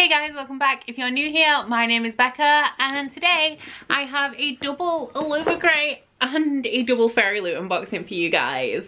Hey guys, welcome back. If you're new here, my name is Becca and today I have a double Illumicrate and a double Fairy Loot unboxing for you guys.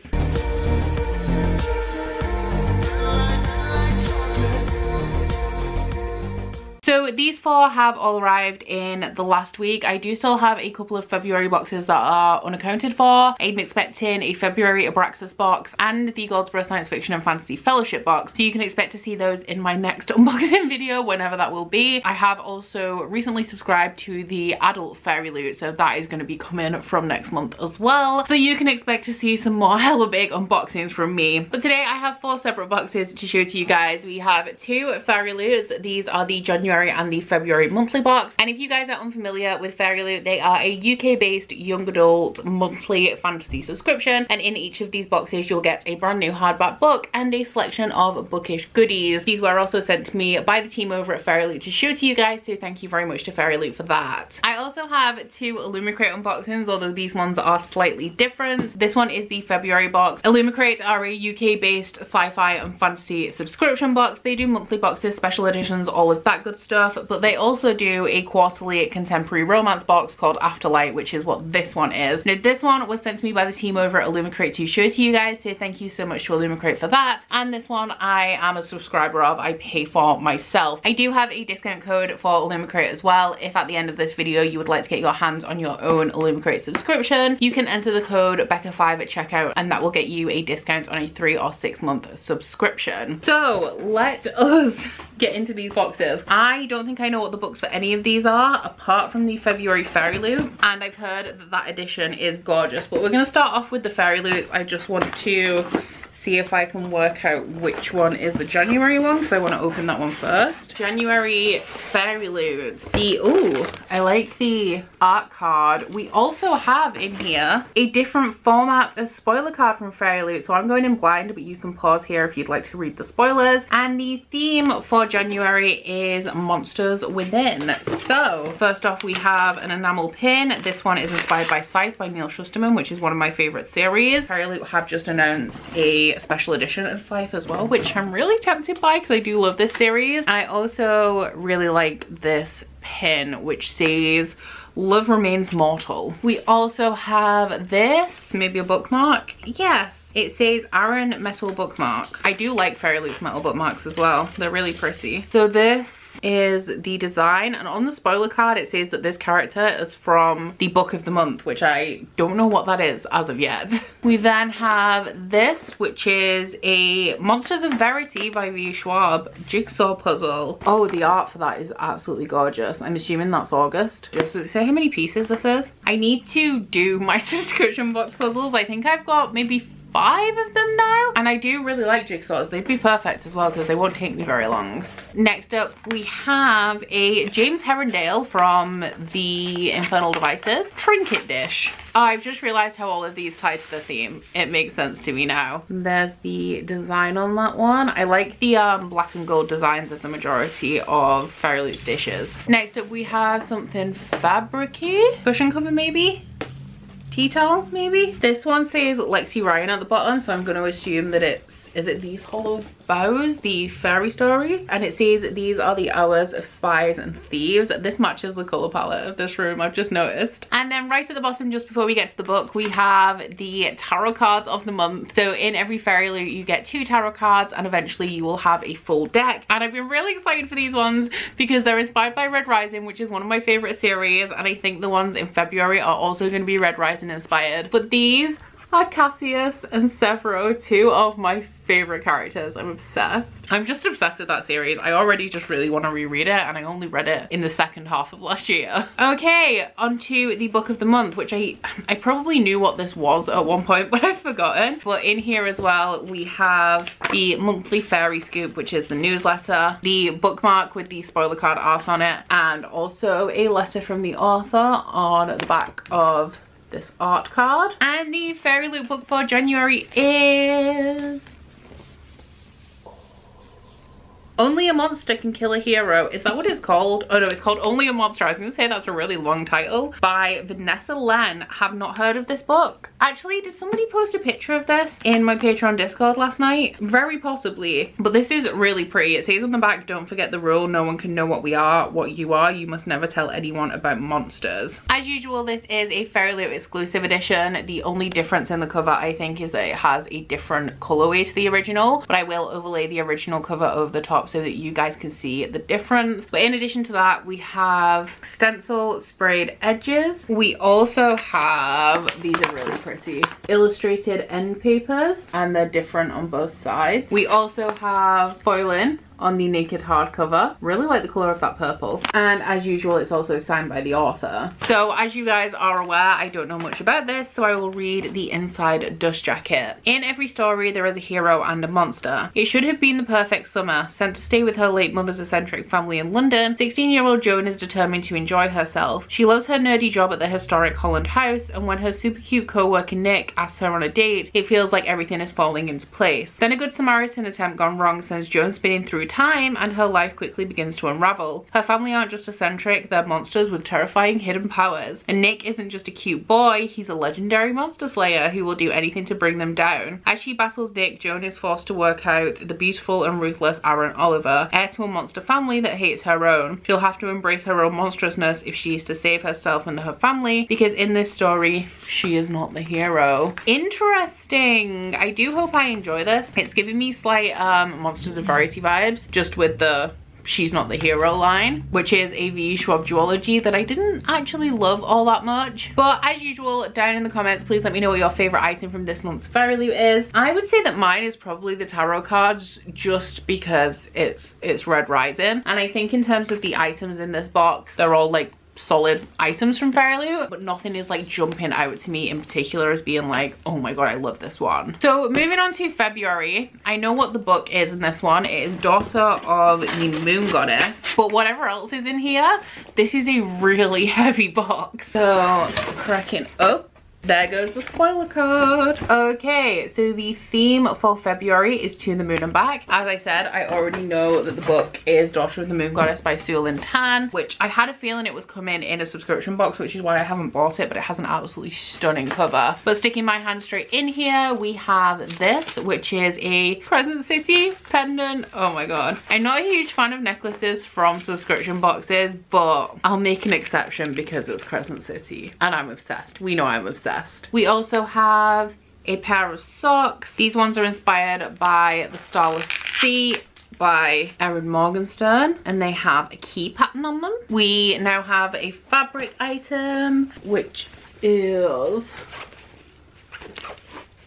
So these four have all arrived in the last week. I do still have a couple of February boxes that are unaccounted for. I'm expecting a February Abraxas box and the Goldsboro Science Fiction and Fantasy Fellowship box. So you can expect to see those in my next unboxing video, whenever that will be. I have also recently subscribed to the adult fairy loot, so that is going to be coming from next month as well. So you can expect to see some more hella big unboxings from me. But today I have four separate boxes to show to you guys. We have two fairy loots. These are the January January and the February monthly box. And if you guys are unfamiliar with Fairy Loot, they are a UK based young adult monthly fantasy subscription. And in each of these boxes, you'll get a brand new hardback book and a selection of bookish goodies. These were also sent to me by the team over at Fairy Loot to show to you guys. So thank you very much to Fairy Loot for that. I also have two Illumicrate unboxings, although these ones are slightly different. This one is the February box. Illumicrate are a UK based sci-fi and fantasy subscription box. They do monthly boxes, special editions, all of that good stuff but they also do a quarterly contemporary romance box called Afterlight which is what this one is. Now this one was sent to me by the team over at Illumicrate to show to you guys so thank you so much to Illumicrate for that. And this one I am a subscriber of. I pay for myself. I do have a discount code for Illumicrate as well. If at the end of this video you would like to get your hands on your own Illumicrate subscription you can enter the code Becca5 at checkout and that will get you a discount on a three or six month subscription. So let us get into these boxes. I don't think I know what the books for any of these are apart from the February Fairy Loot. And I've heard that that edition is gorgeous. But we're going to start off with the Fairy Loots I just want to see if I can work out which one is the January one So I want to open that one first. January Fairy Loot. The, oh, I like the art card. We also have in here a different format of spoiler card from Fairy Loot. So I'm going in blind, but you can pause here if you'd like to read the spoilers. And the theme for January is Monsters Within. So first off, we have an enamel pin. This one is inspired by Scythe by Neal Shusterman, which is one of my favorite series. Fairy Loot have just announced a special edition of Scythe as well, which I'm really tempted by because I do love this series. I also really like this pin, which says love remains mortal. We also have this, maybe a bookmark. Yes, it says Aaron metal bookmark. I do like Fairy Loot's metal bookmarks as well. They're really pretty. So this is the design and on the spoiler card it says that this character is from the book of the month which I don't know what that is as of yet. We then have this which is a Monsters of Verity by V. Schwab jigsaw puzzle. Oh the art for that is absolutely gorgeous. I'm assuming that's August. Does it say how many pieces this is? I need to do my subscription box puzzles. I think I've got maybe five of them now. And I do really like jigsaws. They'd be perfect as well because they won't take me very long. Next up we have a James Herondale from the Infernal Devices trinket dish. I've just realized how all of these tie to the theme. It makes sense to me now. There's the design on that one. I like the um, black and gold designs of the majority of Fairy Loot's dishes. Next up we have something fabricy. Cushion cover maybe tea towel maybe? This one says lexi ryan at the bottom so i'm going to assume that it's is it these hollow vows the fairy story? And it says these are the hours of spies and thieves. This matches the color palette of this room i've just noticed. And then right at the bottom just before we get to the book we have the tarot cards of the month. So in every fairy loot you get two tarot cards and eventually you will have a full deck. And i've been really excited for these ones because they're inspired by red rising which is one of my favorite series. And i think the ones in february are also going to be red rising inspired. But these are Cassius and Sevro, two of my favorite characters. I'm obsessed. I'm just obsessed with that series. I already just really want to reread it and I only read it in the second half of last year. Okay, onto the book of the month, which I, I probably knew what this was at one point, but I've forgotten. But in here as well, we have the monthly fairy scoop, which is the newsletter, the bookmark with the spoiler card art on it, and also a letter from the author on the back of this art card. And the Fairy Loot book for January is Only a Monster Can Kill a Hero. Is that what it's called? Oh no, it's called Only a Monster. I was gonna say that's a really long title. By Vanessa Len. Have not heard of this book. Actually, did somebody post a picture of this in my Patreon Discord last night? Very possibly. But this is really pretty. It says on the back, don't forget the rule. No one can know what we are, what you are. You must never tell anyone about monsters. As usual, this is a FairyLoot exclusive edition. The only difference in the cover, I think, is that it has a different colorway to the original. But I will overlay the original cover over the top so that you guys can see the difference. But in addition to that, we have stencil sprayed edges. We also have, these are really pretty. Illustrated end papers and they're different on both sides. We also have foiling on the naked hardcover. Really like the colour of that purple. And as usual, it's also signed by the author. So as you guys are aware, I don't know much about this, so I will read the inside dust jacket. In every story, there is a hero and a monster. It should have been the perfect summer. Sent to stay with her late mother's eccentric family in London, 16-year-old Joan is determined to enjoy herself. She loves her nerdy job at the historic Holland House, and when her super cute co-worker Nick asks her on a date, it feels like everything is falling into place. Then a good Samaritan attempt gone wrong sends Joan spinning through time and her life quickly begins to unravel. Her family aren't just eccentric, they're monsters with terrifying hidden powers. And Nick isn't just a cute boy, he's a legendary monster slayer who will do anything to bring them down. As she battles Nick, Joan is forced to work out the beautiful and ruthless Aaron Oliver, heir to a monster family that hates her own. She'll have to embrace her own monstrousness if she is to save herself and her family, because in this story, she is not the hero. Interesting. I do hope I enjoy this. It's giving me slight um, Monsters of Verity vibes just with the she's not the hero line which is a V Schwab duology that I didn't actually love all that much. But as usual down in the comments please let me know what your favorite item from this month's FairyLoot is. I would say that mine is probably the tarot cards just because it's it's Red Rising. And I think in terms of the items in this box they're all like solid items from FairyLoot, but nothing is like jumping out to me in particular as being like, oh my god, I love this one. So moving on to February, I know what the book is in this one. It is Daughter of the Moon Goddess, but whatever else is in here, this is a really heavy box. So cracking up there goes the spoiler card. Okay, so the theme for February is To the Moon and Back. As I said, I already know that the book is Daughter of the Moon Goddess by Sue Tan, which I had a feeling it was coming in a subscription box, which is why I haven't bought it, but it has an absolutely stunning cover. But sticking my hand straight in here, we have this, which is a Crescent City pendant. Oh my god. I'm not a huge fan of necklaces from subscription boxes, but I'll make an exception because it's Crescent City, and I'm obsessed. We know I'm obsessed obsessed. We also have a pair of socks. These ones are inspired by the Starless Sea by Erin Morgenstern and they have a key pattern on them. We now have a fabric item which is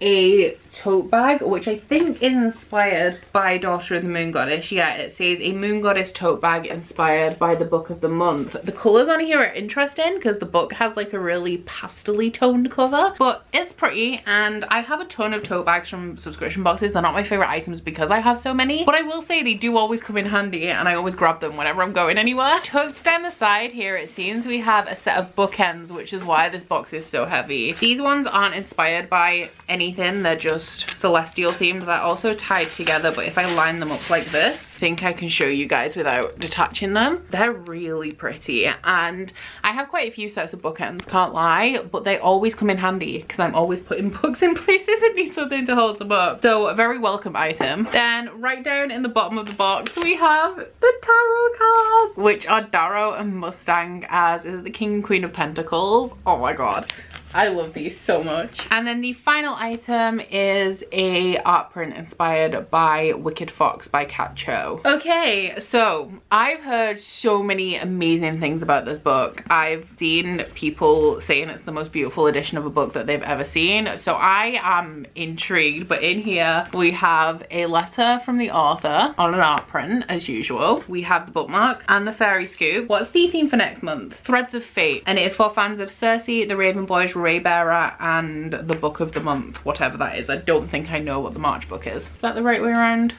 a tote bag which I think is inspired by Daughter of the Moon Goddess. Yeah, it says a Moon Goddess tote bag inspired by the book of the month. The colours on here are interesting because the book has like a really pastely toned cover but it's pretty and I have a ton of tote bags from subscription boxes. They're not my favourite items because I have so many but I will say they do always come in handy and I always grab them whenever I'm going anywhere. Tucked down the side here it seems we have a set of bookends which is why this box is so heavy. These ones aren't inspired by anything they're just just celestial themed that also tied together but if I line them up like this I think I can show you guys without detaching them. They're really pretty and I have quite a few sets of bookends, can't lie, but they always come in handy because I'm always putting books in places and need something to hold them up. So a very welcome item. Then right down in the bottom of the box we have the tarot cards which are Darrow and Mustang as is the King and Queen of Pentacles. Oh my god. I love these so much. And then the final item is a art print inspired by Wicked Fox by Kat Cho. Okay, so I've heard so many amazing things about this book. I've seen people saying it's the most beautiful edition of a book that they've ever seen. So I am intrigued, but in here we have a letter from the author on an art print as usual. We have the bookmark and the fairy scoop. What's the theme for next month? Threads of Fate. And it is for fans of Circe, the Raven Boys, Raybearer and the book of the month, whatever that is. I don't think I know what the March book is. Is that the right way around?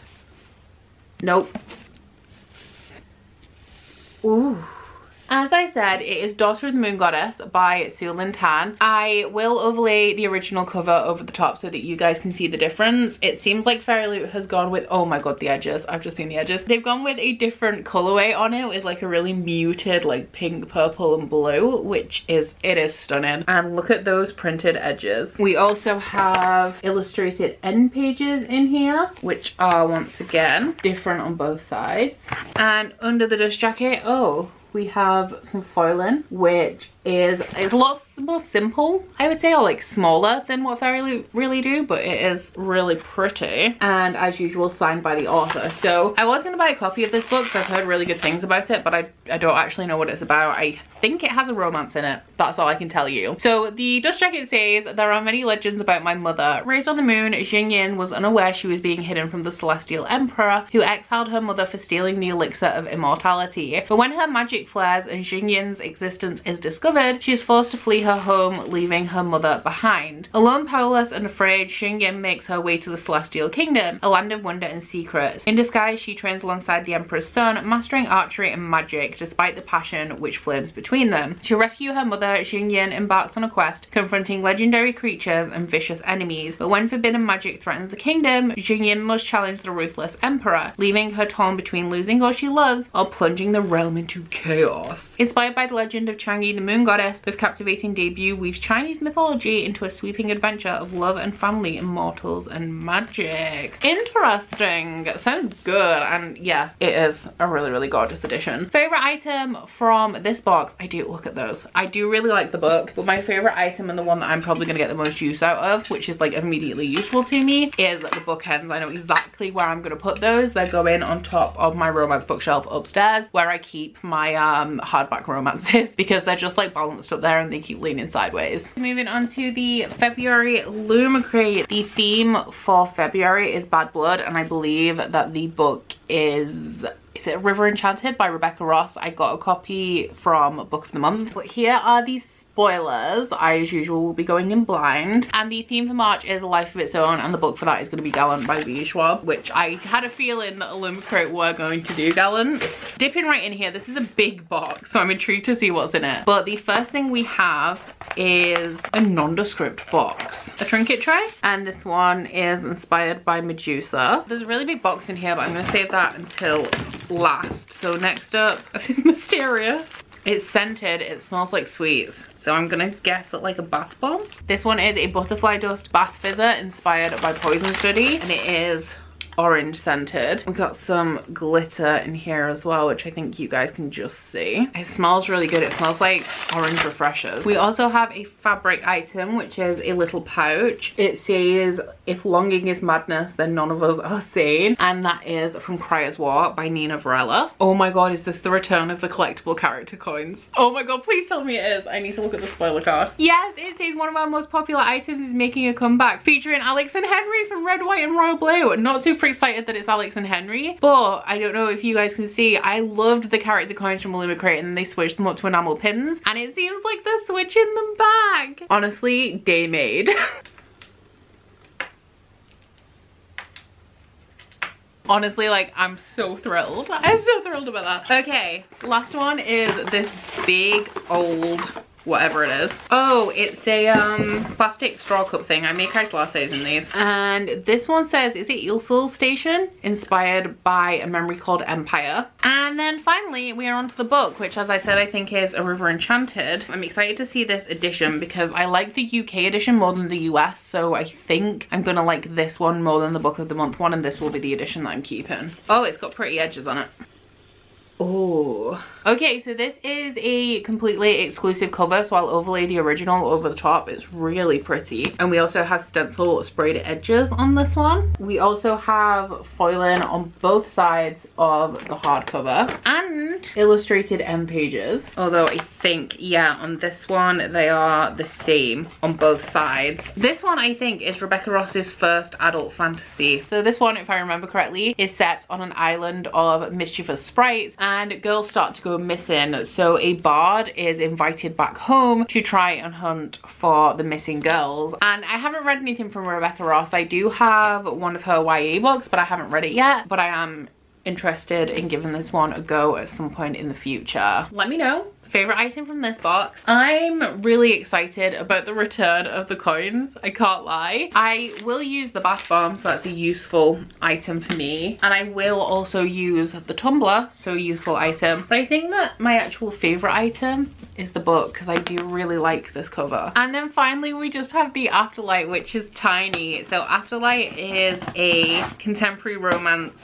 Nope. Ooh, As I said, it is Daughter of the Moon Goddess by Sue Lynn Tan. I will overlay the original cover over the top so that you guys can see the difference. It seems like FairyLoot has gone with, oh my god, the edges. I've just seen the edges. They've gone with a different colorway on it with like a really muted like pink, purple and blue, which is, it is stunning. And look at those printed edges. We also have illustrated end pages in here, which are once again different on both sides. And under the dust jacket, oh, we have some foiling, which is it's a lot more simple, I would say, or like smaller than what Fairy really do, but it is really pretty. And as usual, signed by the author. So I was gonna buy a copy of this book because I've heard really good things about it, but I, I don't actually know what it's about. I think it has a romance in it. That's all I can tell you. So the dust jacket says, there are many legends about my mother. Raised on the moon, Xing Yin was unaware she was being hidden from the celestial emperor who exiled her mother for stealing the elixir of immortality. But when her magic flares and Xing Yin's existence is discovered, she is forced to flee her home, leaving her mother behind. Alone, powerless and afraid, Yin makes her way to the celestial kingdom, a land of wonder and secrets. In disguise, she trains alongside the emperor's son, mastering archery and magic despite the passion which flames between them. To rescue her mother, Xing Yin embarks on a quest, confronting legendary creatures and vicious enemies. But when forbidden magic threatens the kingdom, Xing Yin must challenge the ruthless emperor, leaving her torn between losing all she loves or plunging the realm into chaos. Inspired by the legend of Chang'e the moon goddess, this captivating debut weaves Chinese mythology into a sweeping adventure of love and family, immortals and magic. Interesting. Sounds good. And yeah, it is a really, really gorgeous edition. Favorite item from this box I do look at those. I do really like the book, but my favorite item and the one that I'm probably gonna get the most use out of, which is like immediately useful to me, is the bookends. I know exactly where I'm gonna put those. They're going on top of my romance bookshelf upstairs where I keep my um, hardback romances because they're just like balanced up there and they keep leaning sideways. Moving on to the February Illumicrate. The theme for February is Bad Blood and I believe that the book is is it River Enchanted by Rebecca Ross. I got a copy from Book of the Month. But here are these spoilers. I, as usual, will be going in blind. And the theme for March is A Life of Its Own, and the book for that is going to be Gallant by V. Schwab, which I had a feeling that Illumicrate were going to do Gallant. Dipping right in here, this is a big box, so I'm intrigued to see what's in it. But the first thing we have is a nondescript box. A trinket tray, and this one is inspired by Medusa. There's a really big box in here, but I'm going to save that until last. So next up, this is Mysterious. It's scented, it smells like sweets. So I'm gonna guess at like a bath bomb. This one is a butterfly dust bath fizzer inspired by Poison Study and it is orange scented. We've got some glitter in here as well, which I think you guys can just see. It smells really good. It smells like orange refreshers. We also have a fabric item, which is a little pouch. It says, if longing is madness, then none of us are sane. And that is from Crier's War by Nina Varela. Oh my god, is this the return of the collectible character coins? Oh my god, please tell me it is. I need to look at the spoiler card. Yes, it says one of our most popular items is making a comeback, featuring Alex and Henry from Red, White and Royal Blue. Not too excited that it's Alex and Henry, but I don't know if you guys can see, I loved the character coins from Illumicrate and they switched them up to enamel pins and it seems like they're switching them back. Honestly, day made. honestly like i'm so thrilled i'm so thrilled about that okay last one is this big old whatever it is. Oh, it's a um, plastic straw cup thing. I make iced lattes in these. And this one says, is it Lsel Station? Inspired by a memory called Empire. And then finally, we are onto the book, which as I said, I think is A River Enchanted. I'm excited to see this edition because I like the UK edition more than the US. So I think I'm gonna like this one more than the Book of the Month one. And this will be the edition that I'm keeping. Oh, it's got pretty edges on it. Oh. Okay, so this is a completely exclusive cover, so I'll overlay the original over the top. It's really pretty. And we also have stencil sprayed edges on this one. We also have foiling on both sides of the hardcover and illustrated end pages. Although I think, yeah, on this one, they are the same on both sides. This one, I think, is Rebecca Ross's first adult fantasy. So this one, if I remember correctly, is set on an island of mischievous sprites and girls start to go missing. So a bard is invited back home to try and hunt for the missing girls. And I haven't read anything from Rebecca Ross. I do have one of her YA books, but I haven't read it yet. But I am interested in giving this one a go at some point in the future. Let me know favorite item from this box. I'm really excited about the return of the coins. I can't lie. I will use the bath bomb, so that's a useful item for me. And I will also use the tumbler, so a useful item. But I think that my actual favorite item is the book because I do really like this cover. And then finally we just have the Afterlight which is tiny. So Afterlight is a contemporary romance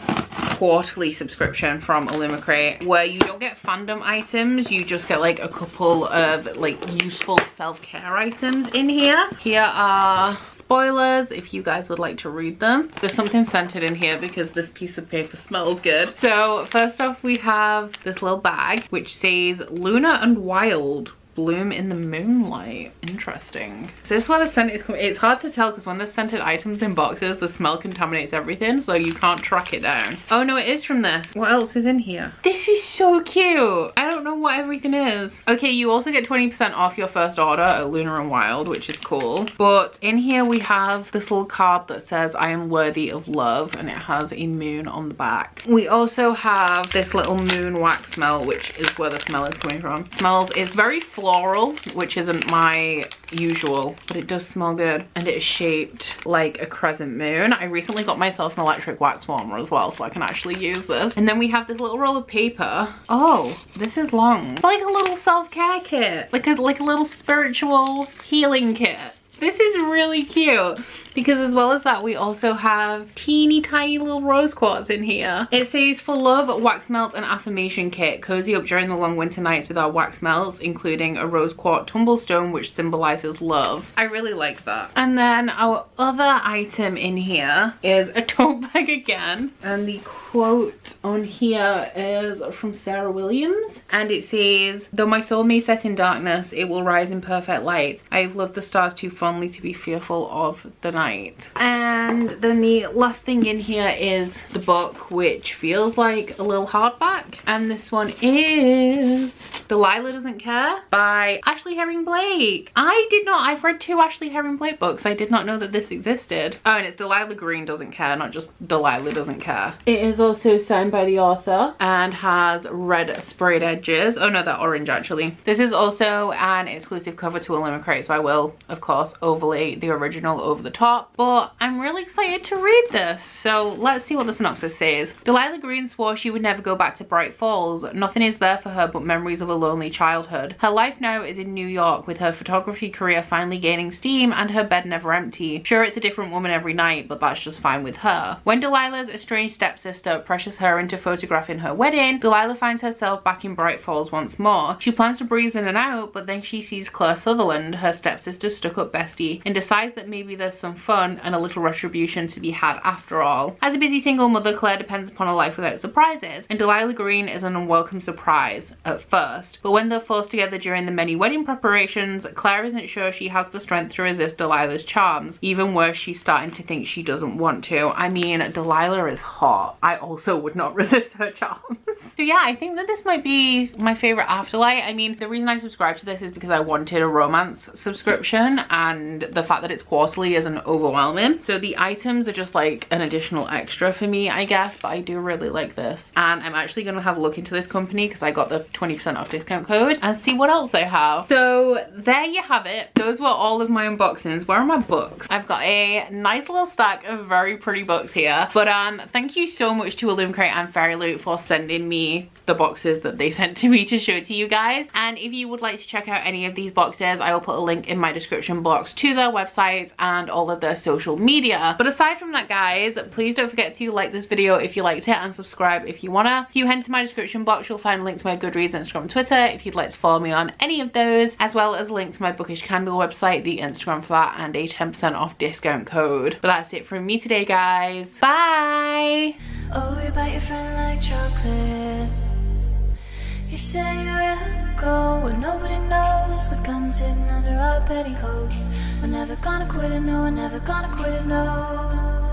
quarterly subscription from Illumicrate where you don't get fandom items you just get like a couple of like useful self-care items in here here are spoilers if you guys would like to read them. There's something scented in here because this piece of paper smells good. So first off we have this little bag which says Luna and Wild bloom in the moonlight. Interesting. Is this where the scent is coming it's hard to tell because when there's scented items in boxes the smell contaminates everything so you can't track it down. Oh no it is from this what else is in here? This is so cute! I don't know what everything is. Okay you also get 20 percent off your first order at lunar and wild which is cool. But in here we have this little card that says i am worthy of love and it has a moon on the back. We also have this little moon wax smell which is where the smell is coming from. Smells it's very floral, which isn't my usual, but it does smell good. And it is shaped like a crescent moon. I recently got myself an electric wax warmer as well, so I can actually use this. And then we have this little roll of paper. Oh, this is long. It's like a little self-care kit, like a, like a little spiritual healing kit. This is really cute because as well as that we also have teeny tiny little rose quartz in here. It says for love wax melt and affirmation kit. Cozy up during the long winter nights with our wax melts including a rose quartz tumblestone which symbolizes love. I really like that. And then our other item in here is a tote bag again and the quote on here is from Sarah Williams and it says, though my soul may set in darkness, it will rise in perfect light. I have loved the stars too fondly to be fearful of the night. And then the last thing in here is the book which feels like a little hardback and this one is Delilah Doesn't Care by Ashley Herring Blake. I did not, I've read two Ashley Herring Blake books. I did not know that this existed. Oh, and it's Delilah Green Doesn't Care, not just Delilah Doesn't Care. It is also signed by the author and has red sprayed edges. Oh no, they're orange actually. This is also an exclusive cover to Illumicrate, so I will, of course, overlay the original over the top. But I'm really excited to read this. So let's see what the synopsis says. Delilah Green swore she would never go back to Bright Falls. Nothing is there for her but memories of a lonely childhood. Her life now is in New York with her photography career finally gaining steam and her bed never empty. Sure, it's a different woman every night, but that's just fine with her. When Delilah's estranged stepsister pressures her into photographing her wedding, Delilah finds herself back in Bright Falls once more. She plans to breeze in and out, but then she sees Claire Sutherland, her stepsister's stuck-up bestie, and decides that maybe there's some fun and a little retribution to be had after all. As a busy single mother, Claire depends upon a life without surprises, and Delilah Green is an unwelcome surprise at first. But when they're forced together during the many wedding preparations, Claire isn't sure she has the strength to resist Delilah's charms. Even worse, she's starting to think she doesn't want to. I mean, Delilah is hot. I also would not resist her charms. so yeah, I think that this might be my favorite Afterlight. I mean, the reason I subscribed to this is because I wanted a romance subscription and the fact that it's quarterly isn't overwhelming. So the items are just like an additional extra for me, I guess, but I do really like this. And I'm actually gonna have a look into this company because I got the 20% off discount code and see what else they have. So there you have it. Those were all of my unboxings. Where are my books? I've got a nice little stack of very pretty books here. But um, thank you so much to Illumicrate and Fairy Loot for sending me the boxes that they sent to me to show to you guys. And if you would like to check out any of these boxes, I will put a link in my description box to their websites and all of their social media. But aside from that, guys, please don't forget to like this video if you liked it and subscribe if you wanna. If you head to my description box, you'll find a link to my Goodreads, Instagram, Twitter if you'd like to follow me on any of those, as well as a link to my Bookish Candle website, the Instagram for that, and a 10% off discount code. But that's it from me today, guys. Bye! Oh, you bite your friend like chocolate. You say you'll go and nobody knows With guns hidden under our petticoats We're never gonna quit it, no, we're never gonna quit it, no